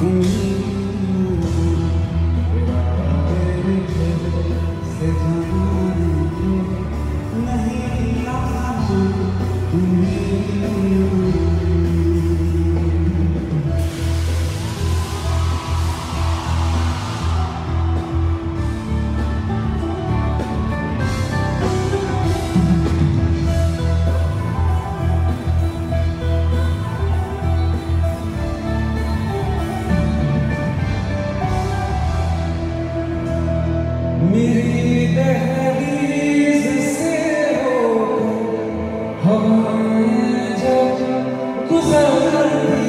Cùng गुजर